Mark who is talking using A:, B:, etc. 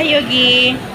A: Hi, Yogi.